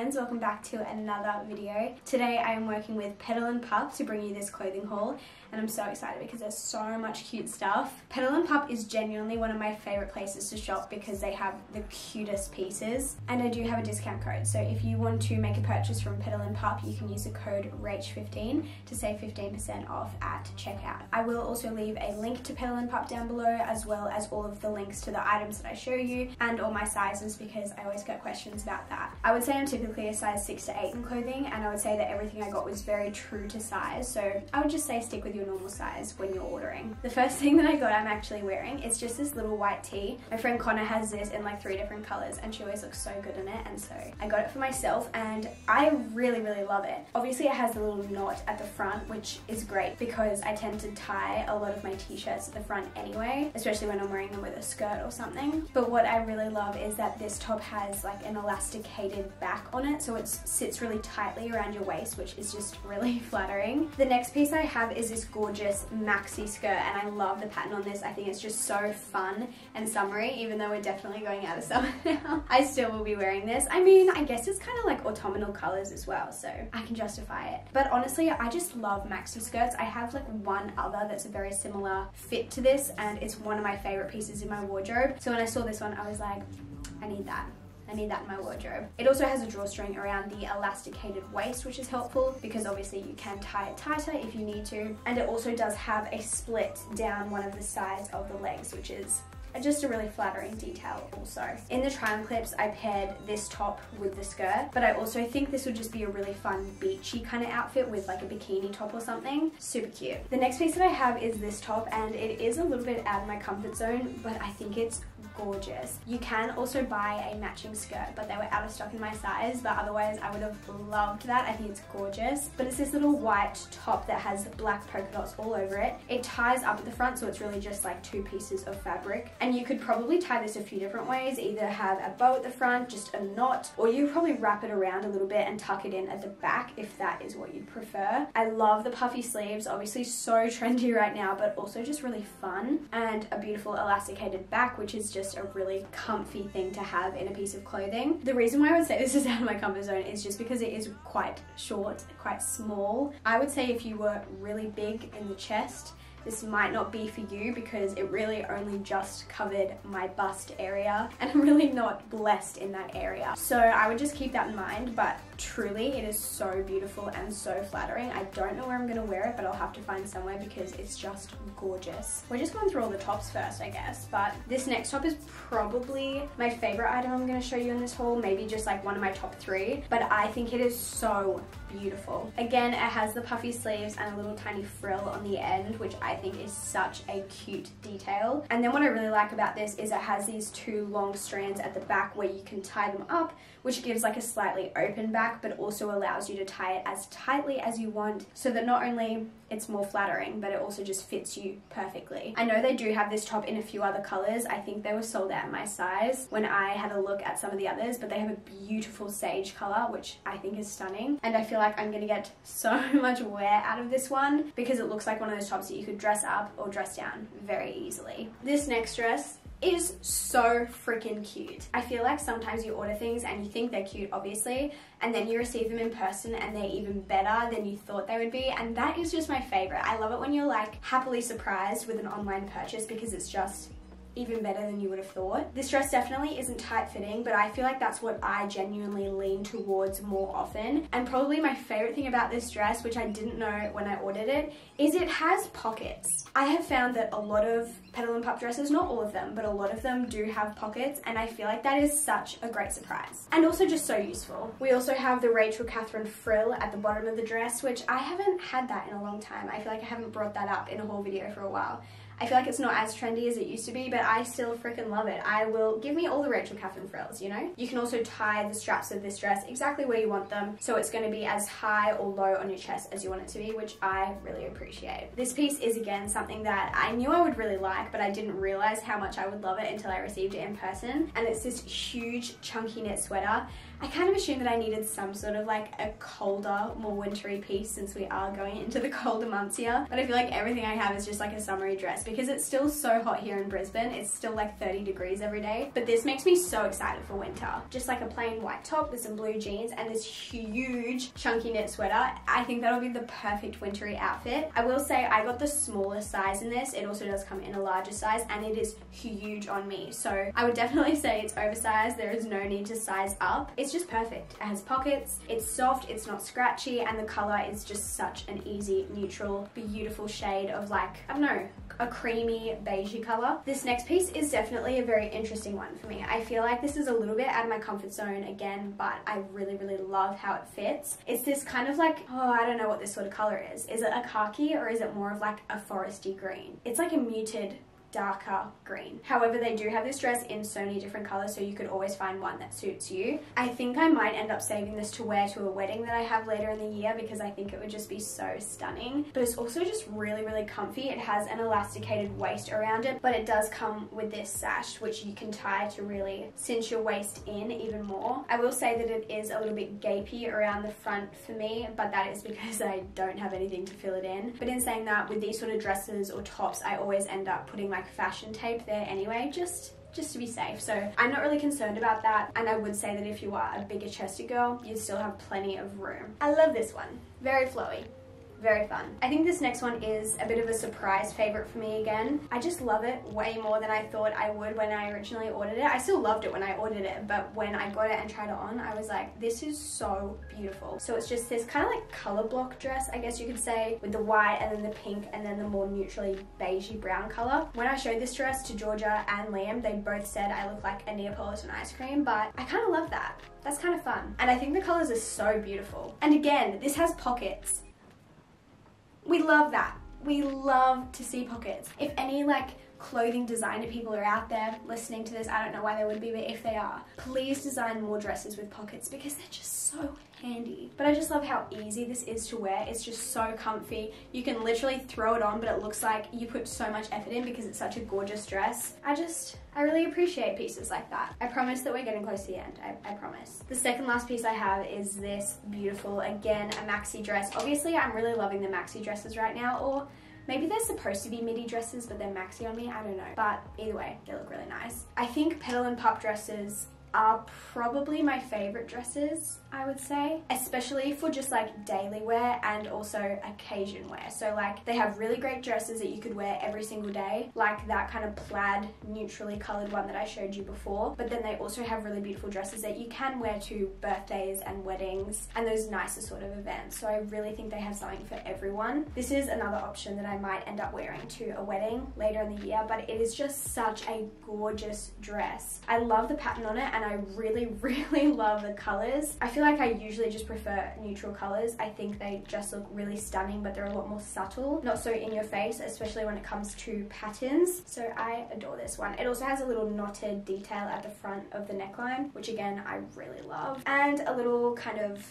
friends, welcome back to another video. Today I am working with Petal and Pup to bring you this clothing haul and I'm so excited because there's so much cute stuff. Petal and Pup is genuinely one of my favorite places to shop because they have the cutest pieces and I do have a discount code so if you want to make a purchase from Petal and Pup you can use the code RACH15 to save 15% off at checkout. I will also leave a link to Petal and Pup down below as well as all of the links to the items that I show you and all my sizes because I always get questions about that. I would say I'm typically a size 6 to 8 in clothing and I would say that everything I got was very true to size so I would just say stick with your normal size when you're ordering. The first thing that I got I'm actually wearing is just this little white tee. My friend Connor has this in like three different colors and she always looks so good in it and so I got it for myself and I really really love it. Obviously it has a little knot at the front which is great because I tend to tie a lot of my t-shirts at the front anyway especially when I'm wearing them with a skirt or something but what I really love is that this top has like an elasticated back on it so it sits really tightly around your waist which is just really flattering. The next piece I have is this gorgeous maxi skirt and I love the pattern on this. I think it's just so fun and summery even though we're definitely going out of summer now. I still will be wearing this. I mean I guess it's kind of like autumnal colors as well so I can justify it. But honestly I just love maxi skirts. I have like one other that's a very similar fit to this and it's one of my favorite pieces in my wardrobe. So when I saw this one I was like I need that. I need that in my wardrobe. It also has a drawstring around the elasticated waist, which is helpful because obviously you can tie it tighter if you need to. And it also does have a split down one of the sides of the legs, which is just a really flattering detail also. In the on clips, I paired this top with the skirt, but I also think this would just be a really fun beachy kind of outfit with like a bikini top or something. Super cute. The next piece that I have is this top and it is a little bit out of my comfort zone, but I think it's gorgeous. You can also buy a matching skirt, but they were out of stock in my size, but otherwise I would have loved that. I think it's gorgeous. But it's this little white top that has black polka dots all over it. It ties up at the front, so it's really just like two pieces of fabric. And you could probably tie this a few different ways, either have a bow at the front, just a knot, or you probably wrap it around a little bit and tuck it in at the back if that is what you'd prefer. I love the puffy sleeves, obviously so trendy right now, but also just really fun. And a beautiful elasticated back, which is just a really comfy thing to have in a piece of clothing. The reason why I would say this is out of my comfort zone is just because it is quite short, quite small. I would say if you were really big in the chest, this might not be for you because it really only just covered my bust area and I'm really not blessed in that area. So I would just keep that in mind, but truly it is so beautiful and so flattering. I don't know where I'm gonna wear it, but I'll have to find somewhere because it's just gorgeous. We're just going through all the tops first, I guess, but this next top is probably my favorite item I'm gonna show you in this haul, maybe just like one of my top three, but I think it is so beautiful. Again, it has the puffy sleeves and a little tiny frill on the end, which I think is such a cute detail. And then what I really like about this is it has these two long strands at the back where you can tie them up, which gives like a slightly open back, but also allows you to tie it as tightly as you want so that not only it's more flattering, but it also just fits you perfectly. I know they do have this top in a few other colors. I think they were sold out my size when I had a look at some of the others, but they have a beautiful sage color, which I think is stunning. And I feel like I'm gonna get so much wear out of this one because it looks like one of those tops that you could dress up or dress down very easily. This next dress is so freaking cute. I feel like sometimes you order things and you think they're cute, obviously, and then you receive them in person and they're even better than you thought they would be, and that is just my favorite. I love it when you're like happily surprised with an online purchase because it's just even better than you would have thought. This dress definitely isn't tight fitting, but I feel like that's what I genuinely lean towards more often. And probably my favorite thing about this dress, which I didn't know when I ordered it, is it has pockets. I have found that a lot of Petal and Pup dresses, not all of them, but a lot of them do have pockets and I feel like that is such a great surprise. And also just so useful. We also have the Rachel Catherine frill at the bottom of the dress, which I haven't had that in a long time. I feel like I haven't brought that up in a whole video for a while. I feel like it's not as trendy as it used to be, but I still freaking love it. I will give me all the Rachel Catherine frills, you know? You can also tie the straps of this dress exactly where you want them, so it's gonna be as high or low on your chest as you want it to be, which I really appreciate. This piece is again something that I knew I would really like, but I didn't realize how much I would love it until I received it in person. And it's this huge chunky knit sweater I kind of assumed that I needed some sort of like a colder, more wintry piece since we are going into the colder months here. But I feel like everything I have is just like a summery dress because it's still so hot here in Brisbane. It's still like 30 degrees every day. But this makes me so excited for winter. Just like a plain white top with some blue jeans and this huge chunky knit sweater. I think that'll be the perfect wintry outfit. I will say I got the smallest size in this. It also does come in a larger size and it is huge on me. So I would definitely say it's oversized. There is no need to size up. It's just perfect. It has pockets, it's soft, it's not scratchy, and the color is just such an easy, neutral, beautiful shade of like, I don't know, a creamy beigey color. This next piece is definitely a very interesting one for me. I feel like this is a little bit out of my comfort zone again, but I really, really love how it fits. It's this kind of like, oh, I don't know what this sort of color is. Is it a khaki or is it more of like a foresty green? It's like a muted darker green. However, they do have this dress in so many different colors, so you could always find one that suits you. I think I might end up saving this to wear to a wedding that I have later in the year because I think it would just be so stunning. But it's also just really, really comfy. It has an elasticated waist around it, but it does come with this sash, which you can tie to really cinch your waist in even more. I will say that it is a little bit gapey around the front for me, but that is because I don't have anything to fill it in. But in saying that, with these sort of dresses or tops, I always end up putting my like fashion tape there anyway, just just to be safe. So I'm not really concerned about that. And I would say that if you are a bigger chested girl, you still have plenty of room. I love this one. Very flowy very fun. I think this next one is a bit of a surprise favorite for me again. I just love it way more than I thought I would when I originally ordered it. I still loved it when I ordered it, but when I got it and tried it on, I was like, this is so beautiful. So it's just this kind of like color block dress, I guess you could say, with the white and then the pink and then the more neutrally beigey brown color. When I showed this dress to Georgia and Liam, they both said I look like a Neapolitan ice cream, but I kind of love that. That's kind of fun. And I think the colors are so beautiful. And again, this has pockets we love that. We love to see pockets. If any like clothing designer people are out there listening to this, I don't know why they would be, but if they are, please design more dresses with pockets because they're just so handy. But I just love how easy this is to wear. It's just so comfy. You can literally throw it on, but it looks like you put so much effort in because it's such a gorgeous dress. I just, I really appreciate pieces like that. I promise that we're getting close to the end, I, I promise. The second last piece I have is this beautiful, again, a maxi dress. Obviously, I'm really loving the maxi dresses right now, or Maybe they're supposed to be midi dresses, but they're maxi on me. I don't know. But either way, they look really nice. I think Petal and Pup dresses are probably my favorite dresses, I would say, especially for just like daily wear and also occasion wear. So like they have really great dresses that you could wear every single day, like that kind of plaid neutrally colored one that I showed you before. But then they also have really beautiful dresses that you can wear to birthdays and weddings and those nicer sort of events. So I really think they have something for everyone. This is another option that I might end up wearing to a wedding later in the year, but it is just such a gorgeous dress. I love the pattern on it and I really, really love the colors. I feel like I usually just prefer neutral colors. I think they just look really stunning, but they're a lot more subtle, not so in your face, especially when it comes to patterns. So I adore this one. It also has a little knotted detail at the front of the neckline, which again, I really love. And a little kind of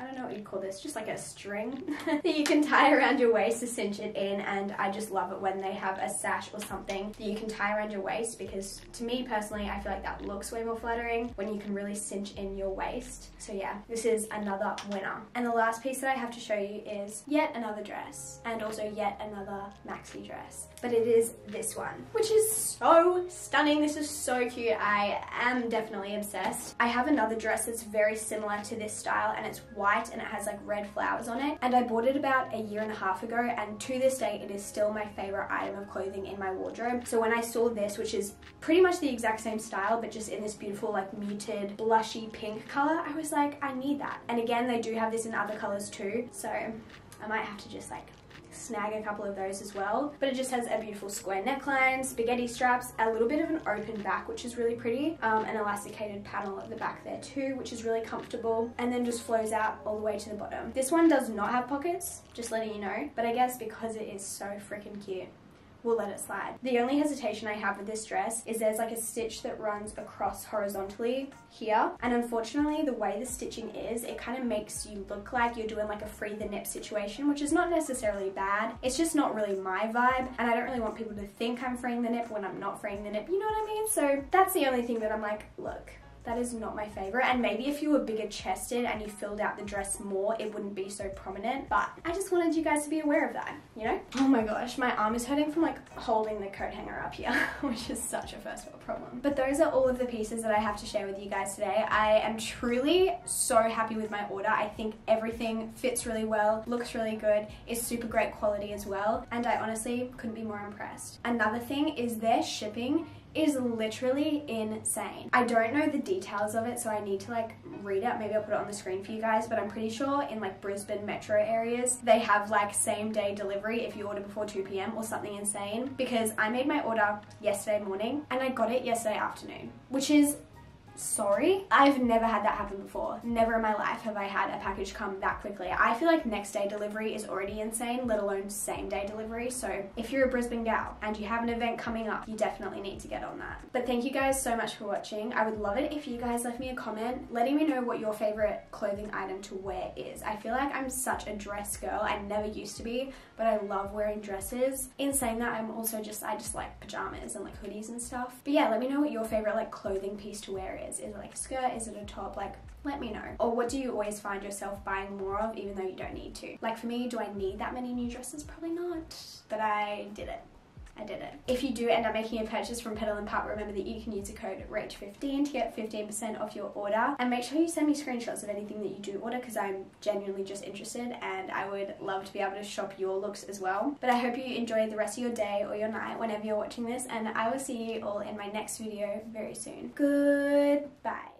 I don't know what you'd call this, just like a string that you can tie around your waist to cinch it in and I just love it when they have a sash or something that you can tie around your waist because to me personally I feel like that looks way more flattering when you can really cinch in your waist. So yeah, this is another winner. And the last piece that I have to show you is yet another dress and also yet another maxi dress. But it is this one, which is so stunning. This is so cute. I am definitely obsessed. I have another dress that's very similar to this style and it's white and it has like red flowers on it. And I bought it about a year and a half ago and to this day it is still my favorite item of clothing in my wardrobe. So when I saw this, which is pretty much the exact same style but just in this beautiful like muted blushy pink color, I was like, I need that. And again, they do have this in other colors too. So I might have to just like snag a couple of those as well. But it just has a beautiful square neckline, spaghetti straps, a little bit of an open back, which is really pretty, um, an elasticated panel at the back there too, which is really comfortable, and then just flows out all the way to the bottom. This one does not have pockets, just letting you know, but I guess because it is so freaking cute, we'll let it slide. The only hesitation I have with this dress is there's like a stitch that runs across horizontally here. And unfortunately, the way the stitching is, it kind of makes you look like you're doing like a free the nip situation, which is not necessarily bad. It's just not really my vibe. And I don't really want people to think I'm freeing the nip when I'm not freeing the nip. You know what I mean? So that's the only thing that I'm like, look, that is not my favorite. And maybe if you were bigger chested and you filled out the dress more, it wouldn't be so prominent. But I just wanted you guys to be aware of that, you know? Oh my gosh, my arm is hurting from like holding the coat hanger up here, which is such a first world problem. But those are all of the pieces that I have to share with you guys today. I am truly so happy with my order. I think everything fits really well, looks really good, is super great quality as well. And I honestly couldn't be more impressed. Another thing is their shipping is literally insane. I don't know the details of it, so I need to like read it. Maybe I'll put it on the screen for you guys, but I'm pretty sure in like Brisbane metro areas, they have like same day delivery if you order before 2 p.m. or something insane because I made my order yesterday morning and I got it yesterday afternoon, which is sorry. I've never had that happen before. Never in my life have I had a package come that quickly. I feel like next day delivery is already insane, let alone same day delivery. So if you're a Brisbane gal and you have an event coming up, you definitely need to get on that. But thank you guys so much for watching. I would love it if you guys left me a comment letting me know what your favorite clothing item to wear is. I feel like I'm such a dress girl. I never used to be, but I love wearing dresses. In saying that, I'm also just, I just like pajamas and like hoodies and stuff. But yeah, let me know what your favorite like clothing piece to wear is is. Is it like a skirt? Is it a top? Like, let me know. Or what do you always find yourself buying more of even though you don't need to? Like for me, do I need that many new dresses? Probably not, but I did it. I did it. If you do end up making a purchase from Petal and Pup, remember that you can use the code RACH15 to get 15% off your order. And make sure you send me screenshots of anything that you do order because I'm genuinely just interested and I would love to be able to shop your looks as well. But I hope you enjoy the rest of your day or your night whenever you're watching this and I will see you all in my next video very soon. Goodbye.